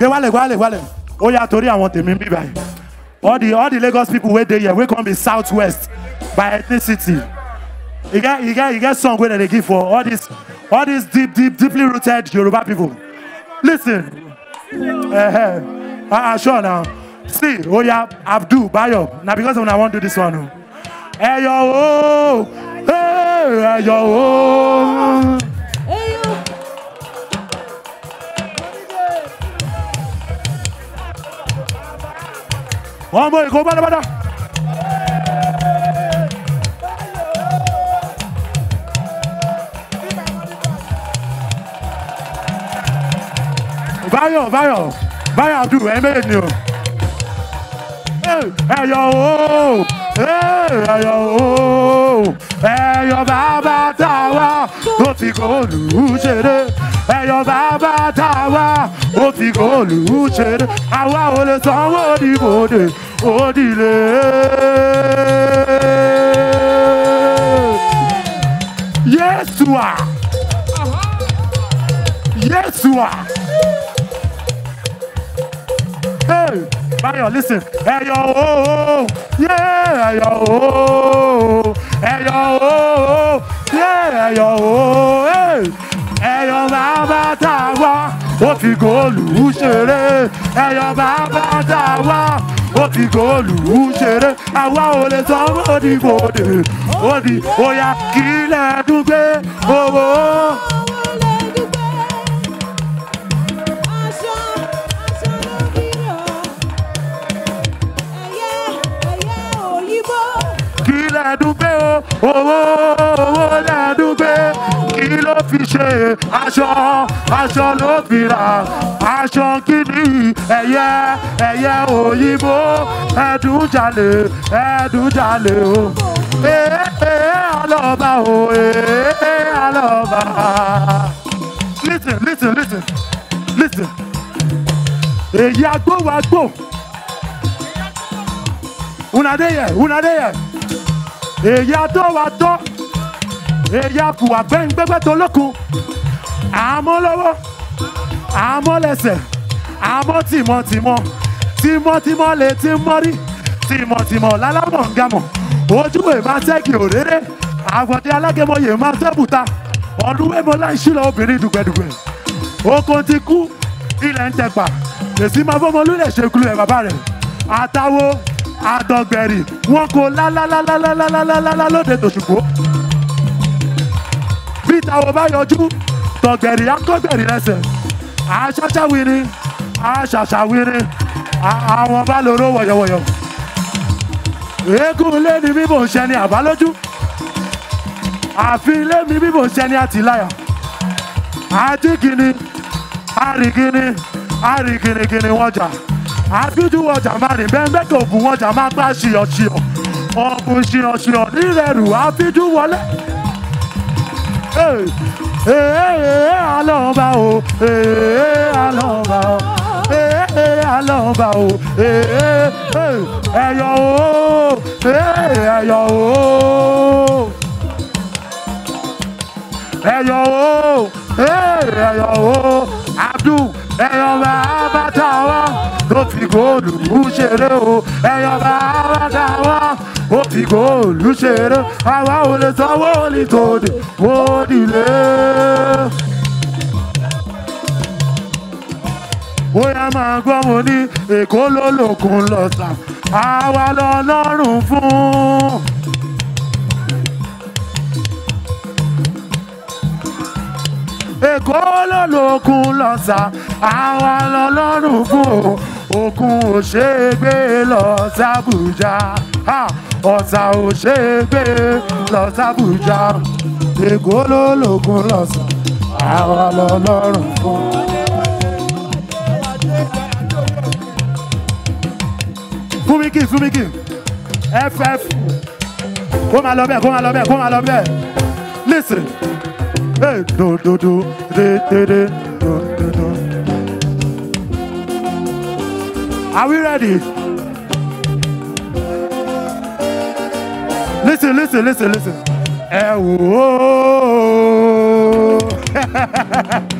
They wale wale wale. Oya Tori, I want them in by. All the all the Lagos people where they here, we come be southwest by ethnicity. You get you get you get song where they give for all this all this deep deep deeply rooted Yoruba people. Listen, uh, uh, uh, sure now. See, Oya yeah, Bayo. Now because I want to do this one. Hey yo, oh, hey yo. ọmọ èkó bátabátá. báyọ̀ báyọ̀ báyọ̀ abdul ẹ̀ mẹ́rin ni o ẹ̀yọ̀ ooo ẹ̀yọ̀ ooo ẹ̀yọ̀ bàbá táwa tó ti kọ́ olùṣeré ẹ̀yọ́ bàbá tá a wá ó ti góòlù ṣeré àwa ò lè sanwó òdìbòdè òdìlé. Yésù à Yésù à. Hey, Bayo, listen. Ẹyọ ooo, yé ẹyọ ooo, ẹyọ ooo, yé ẹyọ ooo ẹ̀yọ́ bàbá tá a wá ó fi góòlù ṣeré. Ẹ̀yọ́ bàbá tá a wá ó fi góòlù ṣeré. Àwa ò lè sọ ó di bòde. Ó di bóyá kí lè dún gbé owó. kí lè dún gbé owó owó lè dún gbé kí ló fi ṣe? Aṣọ aṣọ ló fi rà. Aṣọ kíní ẹ̀yẹ ẹ̀yẹ òyìnbó. Ẹ̀dùn jalè ẹ̀dùn jalè o. Ee alọba o ee alọba. Listen listen listen listen. Èyí agbóhùn una dey here una dey here èyí atọ́ èyí akùwà gbẹ́ngbẹ́gbẹ́ tó lókun. Àmọ́ lọ́wọ́ àmọ́ lẹ́sẹ̀ àmọ́ tìmọ̀tìmọ̀ tìmọ̀tìmọ̀ lè ti mọ́rí tìmọ̀tìmọ̀ lálámọ̀ ń gamọ̀. Ojú máa tẹ́gì òréré. Àgbọ̀dẹ alágẹmọye máa tẹ́bùta. Ọdúnwẹ́mọ láìsílẹ̀ obìnrin dùgbẹ̀dùgbẹ̀. Oko ti kú ilẹ̀ ń tẹ̀pà èsì máa fọmọ lulẹ̀ ṣe kúlù ẹ̀ bàbá rẹ̀. Àtàwo àtọ̀gbẹ̀rì wọn kò lálálálálálálálá lóde tòṣùpó bí táwọn bá yọjú tọ̀gbẹ̀rì akọ́gbẹ̀rì lẹ́sẹ̀. Àṣàṣàwìrì àṣàṣàwìrì àwọn bá lóró wọ̀yọ̀wọ̀yọ̀. Eégún ilé ni bíbò ń ṣẹni àbálójú àfi ilé mi bíbò ń ṣẹni àtìláyà. Àdìgìnì àrìgìnì àrìgìnìgìnì wọn jà. Àdúdú ọjà máa rìn bẹ́ẹ̀ bẹ́ẹ̀ kò bù wọn jà máa gbá ṣìyọ̀ṣìyọ̀ ọ̀bùn ṣìyọ̀ṣìyọ̀ nírẹ̀rù àfíjú wọlé. Ee, ee, ee, alọ́ba o, ee, alọ́ba o, ee, ee, alọ́ba o, ee, ee, ẹ̀yọ̀ o, ee, ẹ̀yọ̀ o. Ẹyọ o ẹyọ o. Abdul ẹyọ bàbá táwa tó fi góòlù ṣeré o. Ẹyọ bàbá táwa ó fi góòlù ṣeré àwa ò lè sanwó ní tòde òdìlé. bóyá máa gbọ́ mo ní èkó ló lòkun lọ́sàn àwa lọ́lọ́run fún. èkó ló lókun lọ́sà àwa lọ́lọ́run fún òkun ò gbé lọ sàbújá Ha! Ọ̀sà ò ṣe é gbé lọ sàbújá èkó ló lókun lọ́sà àwa lọ́lọ́run fún o. fúnmíkì fúnmíkì ff kó máa lọ bẹ́ẹ̀ kó máa lọ bẹ́ẹ̀ kó máa lọ bẹ́ẹ̀ listen. Hey, do do do, de de de, do do do. Are we ready? Listen, listen, listen, listen. Ẹ wò.